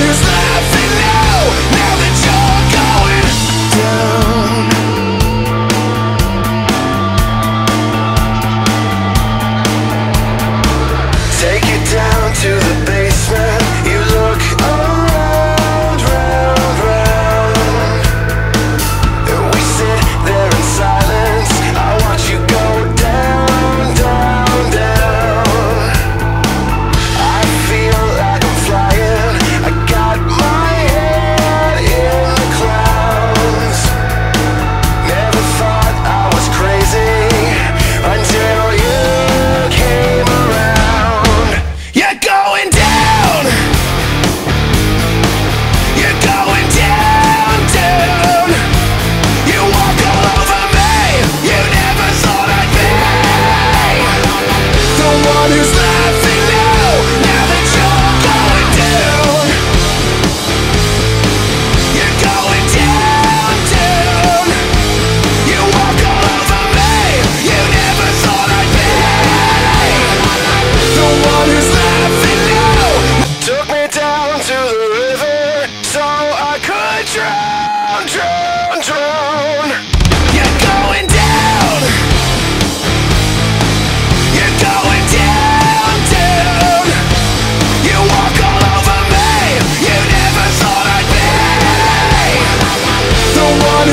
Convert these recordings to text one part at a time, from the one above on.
others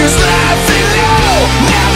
is left below. Never